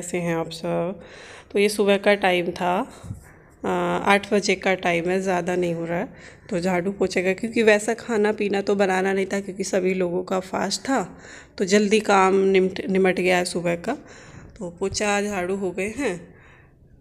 कैसे हैं आप सब? तो ये सुबह का टाइम था। आठ बजे का टाइम है, ज़्यादा नहीं हो रहा है। तो झाड़ू पोछेगा, क्योंकि वैसा खाना पीना तो बनाना नहीं था, क्योंकि सभी लोगों का फास्ट था। तो जल्दी काम निमट निमट गया है सुबह का। तो पोछा, झाड़ू हो गए हैं।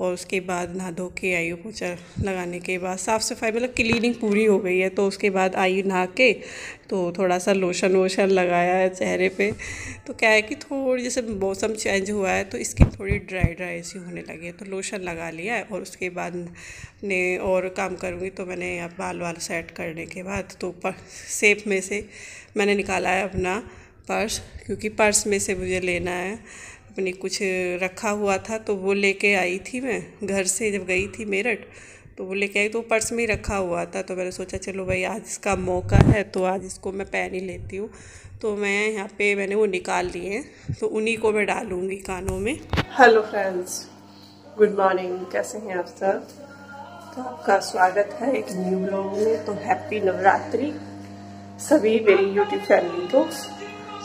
और उसके बाद नहा धो के आई पोछा लगाने के बाद साफ़ सफ़ाई मतलब क्लीनिंग पूरी हो गई है तो उसके बाद आई नहा के तो थोड़ा सा लोशन वोशन लगाया है चेहरे पे। तो क्या है कि थोड़ी, जैसे मौसम चेंज हुआ है तो स्किन थोड़ी ड्राई ड्राई सी होने लगी है तो लोशन लगा लिया है और उसके बाद ने और काम करूँगी तो मैंने बाल वाल सेट करने के बाद तो सेफ़ में से मैंने निकाला है अपना पर्स, क्योंकि पर्स में से मुझे लेना है। अपनी कुछ रखा हुआ था तो वो लेके आई थी मैं घर से जब गई थी मेरठ तो वो लेके आई तो पर्स में ही रखा हुआ था। तो मैंने सोचा, चलो भाई, आज इसका मौका है तो आज इसको मैं पहन ही लेती हूँ। तो मैं यहाँ पे मैंने वो निकाल लिए हैं तो उन्हीं को मैं डालूँगी कानों में। हेलो फ्रेंड्स गुड मॉर्निंग कैसे हैं आप सब? तो आपका स्वागत है एक न्यू ब्लॉग में तो हैप्पी नवरात्रि सभी मेरी यूट्यूब फैमिली को।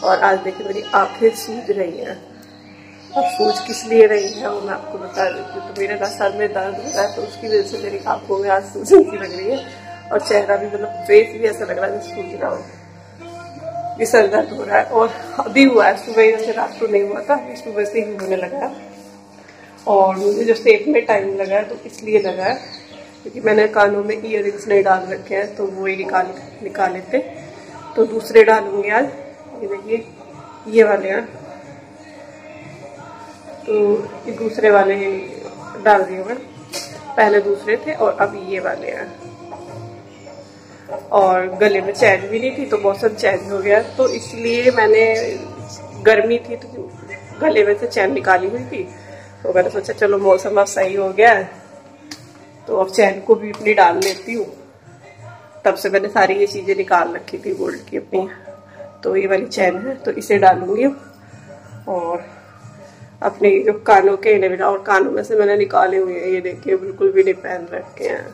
और आज देखिए मेरी आँखें सूझ रही हैं। अब सोच किस लिए रही है, वो मैं आपको बता देती हूँ। तो मेरे ना सर में दर्द हो रहा है तो उसकी वजह से मेरी आँखों में आज सूजन सी लग रही है और चेहरा भी मतलब फेस भी ऐसा लग रहा है जैसे सूझ रहा हो। ये सर दर्द हो रहा है और अभी हुआ है, सुबह जैसे रात को नहीं हुआ था सुबह से ही होने लगा और मुझे जो सेप में टाइम लगा है तो इसलिए लगा है, क्योंकि मैंने कानों में इयर नहीं डाल रखे हैं तो वो ही निकाल, निकाले थे। तो दूसरे डालूँगी आज, ये देखिए, ये वाले हैं। तो ये दूसरे वाले डाल दिए मैं पहले दूसरे थे और अब ये वाले हैं। और गले में चैन भी नहीं थी तो मौसम चेंज हो गया। तो इसलिए मैंने गर्मी थी तो गले में से चैन निकाली हुई थी। तो मैंने सोचा, चलो मौसम अब सही हो गया तो अब चैन को भी अपनी डाल लेती हूँ। तब से मैंने सारी ये चीज़ें निकाल रखी थी, गोल्ड की अपनी। तो ये वाली चैन है तो इसे डालूँगी और अपने जो कानों के इन्हें और कानों में से मैंने निकाले हुए हैं, ये देखिए, बिल्कुल भी नहीं पहन रखे हैं।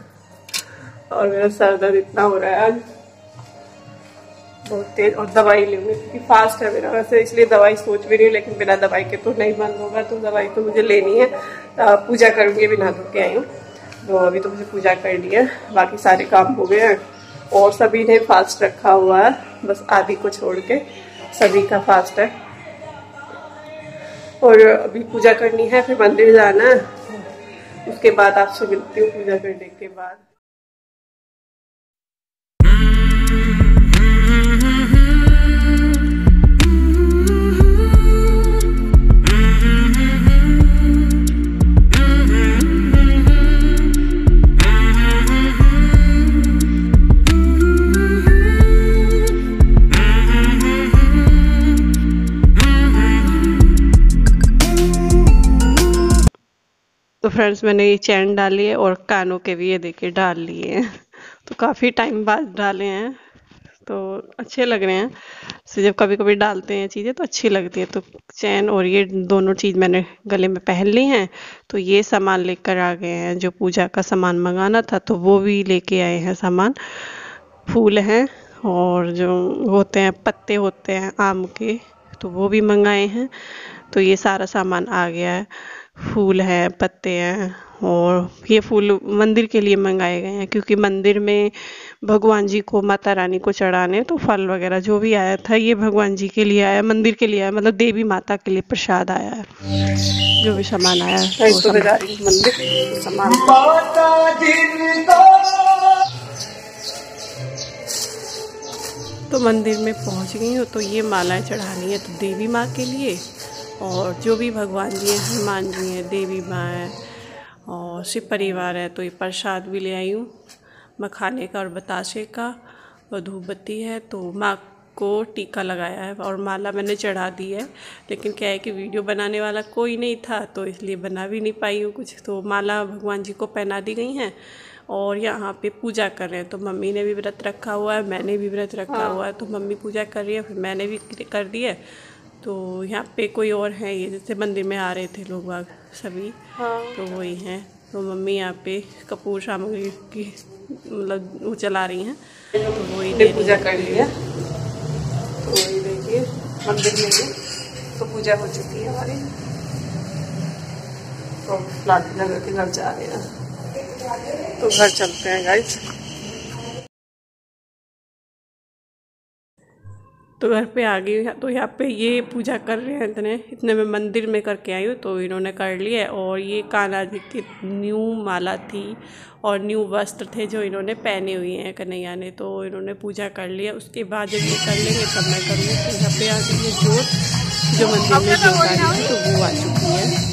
और मेरा सर दर्द इतना हो रहा है। आज बहुत तेज, और दवाई लूँगी, क्योंकि फास्ट है मेरा। वैसे इसलिए दवाई सोच भी रही हूँ, लेकिन बिना दवाई के तो नहीं बंद होगा तो दवाई तो मुझे लेनी है। पूजा करूँगी नहा धो के आई हूँ। तो अभी तो मुझे पूजा करनी है, बाकी सारे काम हो गए हैं। और सभी ने फास्ट रखा हुआ है, बस आदि को छोड़ के, सभी का फास्ट है। और अभी पूजा करनी है, फिर मंदिर जाना है। उसके बाद आपसे मिलती हूँ पूजा करने के बाद। फ्रेंड्स मैंने ये चैन डाली है और कानों के भी ये देखिए, डाल लिए हैं। तो काफ़ी टाइम बाद डाले हैं। तो अच्छे लग रहे हैं। तो जब कभी कभी डालते हैं चीज़ें तो अच्छी लगती है। तो चैन और ये दोनों चीज़ मैंने गले में पहन ली हैं। तो ये सामान लेकर आ गए हैं। जो पूजा का सामान मंगाना था तो वो भी लेके आए हैं सामान। फूल हैं और जो होते हैं, पत्ते होते हैं, आम के तो वो भी मंगाए हैं। तो ये सारा सामान आ गया है। फूल हैं पत्ते हैं और ये फूल मंदिर के लिए मंगाए गए हैं क्योंकि मंदिर में भगवान जी को माता रानी को चढ़ाने तो फल वगैरह जो भी आया था ये भगवान जी के लिए आया मंदिर के लिए आया मतलब देवी माता के लिए प्रसाद आया है। जो भी सामान आया है तो मंदिर सामान। तो मंदिर में पहुँच गई हूँ तो ये मालाएँ चढ़ानी है तो देवी माँ के लिए। और जो भी भगवान जी हैं हनुमान जी हैं देवी माँ हैं और शिव परिवार है तो ये प्रसाद भी ले आई हूँ। मखाने का और बताशे का और धूप बत्ती है तो माँ को टीका लगाया है और माला मैंने चढ़ा दी है। लेकिन क्या है कि वीडियो बनाने वाला कोई नहीं था तो इसलिए बना भी नहीं पाई हूँ कुछ। तो माला भगवान जी को पहना दी गई हैं और यहाँ पे पूजा कर रहे हैं। तो मम्मी ने भी व्रत रखा हुआ है मैंने भी व्रत रखा हाँ। हुआ है तो मम्मी पूजा कर रही है फिर मैंने भी कर दी है। तो यहाँ पे कोई और है ये जैसे मंदिर में आ रहे थे लोग बाग सभी। हाँ। तो वही हैं। तो मम्मी यहाँ पे कपूर सामग्री की मतलब वो चला रही हैं। तो वही पूजा कर लिया तो वही देखिए मंदिर में तो पूजा हो चुकी है हमारी। तो लाठी लगा के घर जा रहे हैं। तो घर चलते हैं गाइस तो घर पे आ गई तो यहाँ पे ये पूजा कर रहे हैं इतने। इतने में मंदिर में करके आई हूँ तो इन्होंने कर लिया और ये कान्हा जी की न्यू माला थी और न्यू वस्त्र थे जो इन्होंने पहने हुए हैं कन्हैया ने। तो इन्होंने पूजा कर लिया उसके बाद जब ये कर लेंगे तब मैं करूँगी। तो यहाँ पे आ गई है जोत जो मंदिर में जोत आ रही थी तो वो आ चुकी है।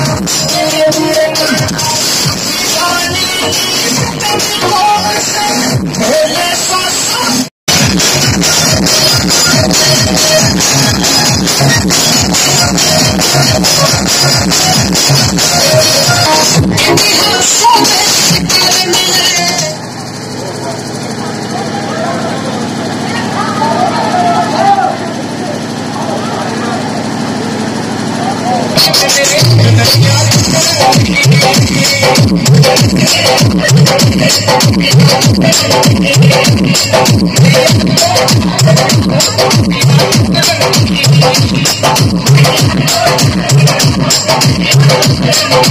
Yeah. I'm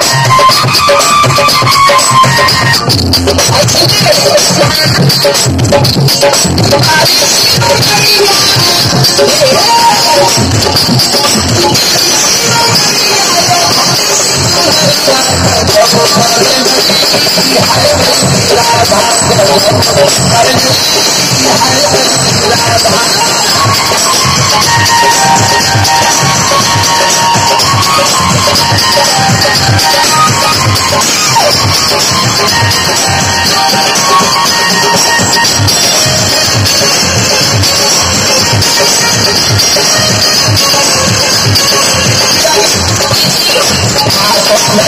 I'm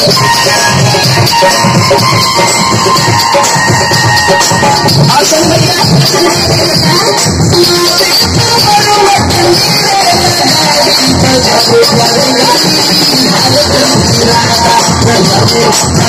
कृतकारी भगी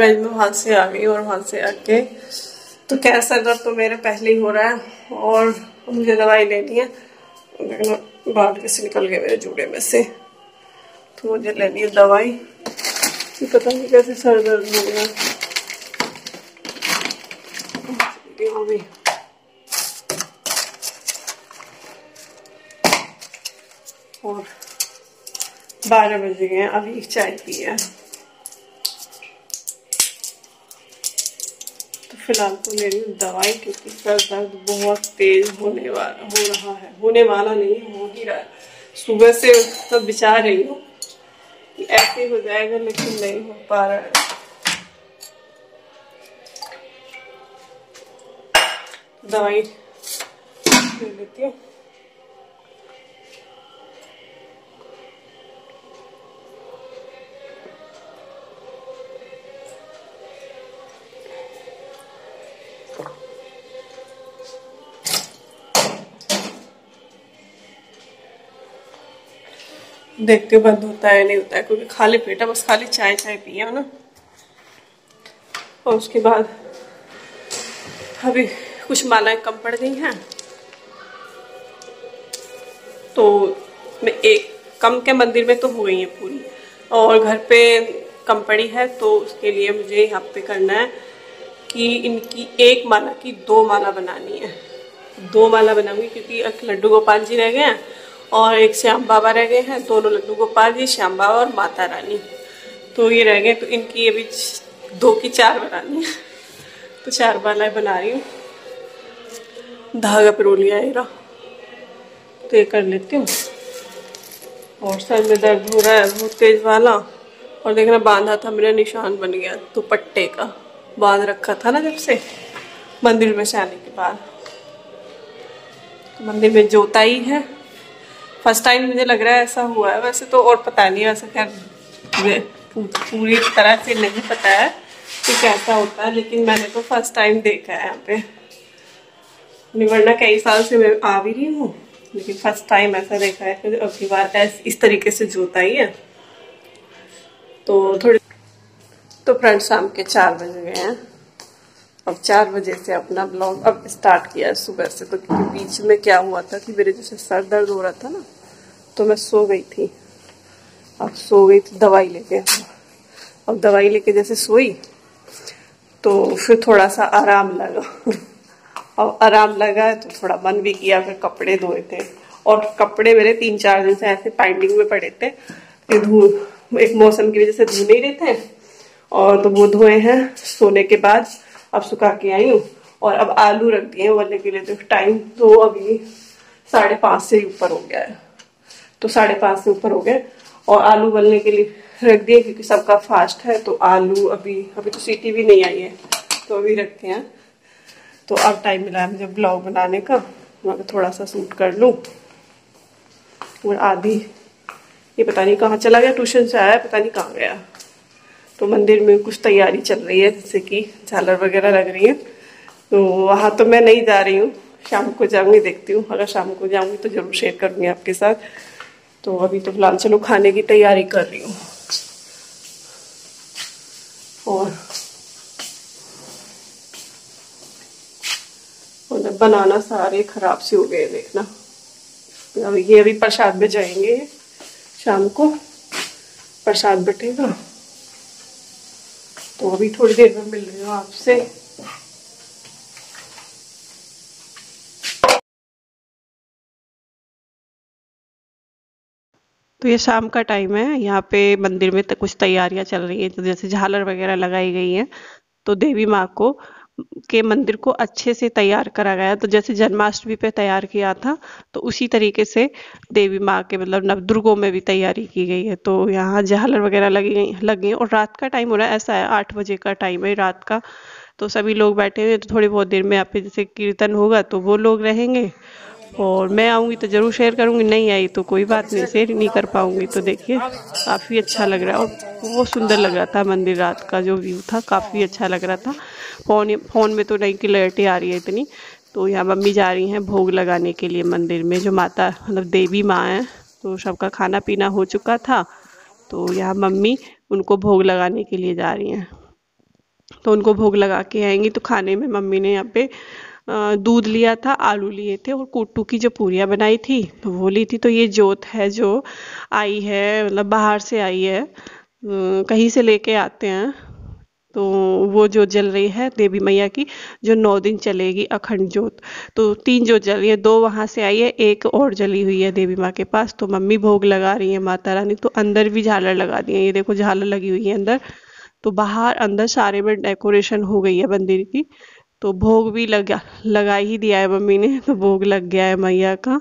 मैं वहाँ से आ गई और वहाँ से आके। तो कैंसर दर्द तो मेरे पहले ही हो रहा है और मुझे दवाई लेनी है। बाल कैसे निकल गए मेरे जूड़े में से। तो मुझे लेनी है दवाई। तो पता नहीं कैसे सर दर्द हो गया। और बारह बजे गए अभी चाय पी है। तो फ़िलहाल तो ले रही हूँ दवाई क्योंकि सर दर्द बहुत तेज होने वाला, हो रहा है। होने वाला नहीं, हो ही रहा है। सुबह से तो विचार रही हूँ। कि ऐसे हो जाएगा, लेकिन नहीं हो पा रहा है। दवाई ले लेती हूँ। देखते बंद होता है, नहीं होता है, क्योंकि खाली पेट है, बस खाली चाय चाय पिया ना? और उसके बाद अभी कुछ मालाएँ कम पड़ गई हैं। तो मैं एक, कम के मंदिर में तो हो गई है पूरी। और घर पे कम पड़ी है तो उसके लिए मुझे यहाँ पे करना है कि इनकी एक माला की दो माला बनानी है। दो माला बनाऊँगी, क्योंकि लड्डू गोपाल जी रह गए हैं और एक श्याम बाबा रह गए हैं, दोनों लड्डू गोपाल जी, श्याम बाबा और माता रानी। तो ये रह गए तो इनकी अभी दो की चार बनानी है। तो चार मालाएँ बना रही हूँ। धागा पिरो लिया रहा तो ये कर लेती हूँ। और सर में दर्द हो रहा है, बहुत तेज वाला। और देखना, बांधा था मेरा, निशान बन गया तो का। बाँध रखा था ना जब से, मंदिर में से आने के बाद। तो मंदिर में जोताई है। फ़र्स्ट टाइम मुझे लग रहा है ऐसा हुआ है, वैसे तो और पता नहीं, वैसे खैर पूरी तरह से नहीं पता है कि कैसा होता है, लेकिन मैंने तो फ़र्स्ट टाइम देखा है यहाँ पे। वरना कई साल से मैं आ भी रही हूँ, लेकिन फ़र्स्ट टाइम ऐसा देखा है, फिर अगली बार इस तरीके से जोता ही है। तो थोड़ी तो फ्रेंड शाम के चार बजे गए हैं। अब चार बजे से अपना ब्लॉग अब स्टार्ट किया है सुबह से। तो क्योंकि बीच में क्या हुआ था कि मेरे जैसे सर दर्द हो रहा था ना तो मैं सो गई थी। अब सो गई थी दवाई लेके। अब दवाई लेके जैसे सोई तो फिर थोड़ा सा आराम लगा। अब आराम लगा तो थोड़ा मन भी किया, फिर कपड़े धोए थे। और कपड़े मेरे तीन चार दिन से ऐसे पाइंडिंग में पड़े थे कि धो एक मौसम की वजह से धो नहीं रहे थे। और तो वो धोए हैं, सोने के बाद अब सुखा के आई हूँ। और अब आलू रख दिए उबलने के लिए तो टाइम तो अभी साढ़े पाँच से ऊपर हो गया है। तो साढ़े पाँच से ऊपर हो गए। और आलू उबलने के लिए रख दिए, क्योंकि सबका फास्ट है तो आलू अभी अभी तो सीटी भी नहीं आई है तो अभी रखते हैं। तो अब टाइम मिला है मुझे ब्लॉग बनाने का, मैं थोड़ा सा सूट कर लूँ। और आधी, ये पता नहीं कहाँ चला गया ट्यूशन से आया पता नहीं कहाँ गया। तो मंदिर में कुछ तैयारी चल रही है, जैसे कि झालर वगैरह लग रही है। तो वहाँ तो मैं नहीं जा रही हूँ, शाम को जाऊँगी, देखती हूँ। अगर शाम को जाऊँगी तो ज़रूर शेयर करूँगी आपके साथ। तो अभी तो फ़िलहाल चलो, खाने की तैयारी कर रही हूँ। और और बनाना सारे खराब से हो गए, देखना। अभी ये अभी प्रसाद में जाएँगे, शाम को। प्रसाद बटेगा। तो अभी थोड़ी देर में मिल रही हूँ आपसे। तो ये शाम का टाइम है। यहाँ पे मंदिर में कुछ तैयारियाँ चल रही है तो जैसे झालर वगैरह लगाई गई है तो देवी माँ को के मंदिर को अच्छे से तैयार करा गया। तो जैसे जन्माष्टमी पे तैयार किया था तो उसी तरीके से देवी माँ के मतलब नवदुर्गों में भी तैयारी की गई है। तो यहाँ झालर वगैरह लगी गई लगी और रात का टाइम हो रहा है, ऐसा है, आठ बजे का टाइम है रात का। तो सभी लोग बैठे हुए तो थोड़ी बहुत देर में आप जैसे कीर्तन होगा तो वो लोग रहेंगे। और मैं आऊँगी तो ज़रूर शेयर करूँगी। नहीं आई तो कोई बात नहीं शेयर नहीं कर पाऊँगी तो देखिए, काफ़ी अच्छा लग रहा है। और बहुत सुंदर लग रहा था मंदिर रात का जो व्यू था, काफ़ी अच्छा लग रहा था। फ़ोन फ़ोन में तो नहीं क्लैरिटी आ रही है इतनी। तो यहाँ मम्मी जा रही हैं भोग लगाने के लिए मंदिर में, जो माता मतलब देवी माँ हैं तो सबका खाना पीना हो चुका था। तो यहाँ मम्मी उनको भोग लगाने के लिए जा रही हैं। तो उनको भोग लगा के आएँगी तो खाने में मम्मी ने यहाँ पे दूध लिया था, आलू लिए थे और कुट्टू की जो पूरियाँ बनाई थी तो वो ली थी। तो ये जोत है जो आई है मतलब बाहर से आई है कहीं से लेके आते हैं। तो वो जो जल रही है देवी मैया की, जो नौ दिन चलेगी अखंड जोत। तो तीन जोत जल रही है, दो वहाँ से आई है, एक और जली हुई है देवी माँ के पास। तो मम्मी भोग लगा रही है माता रानी तो अंदर भी झालर लगा दी है। ये देखो, झालर लगी हुई है अंदर। तो बाहर, अंदर सारे में डेकोरेशन हो गई है मंदिर की। तो भोग भी लगा लगा ही दिया है मम्मी ने तो भोग लग गया है मैया का।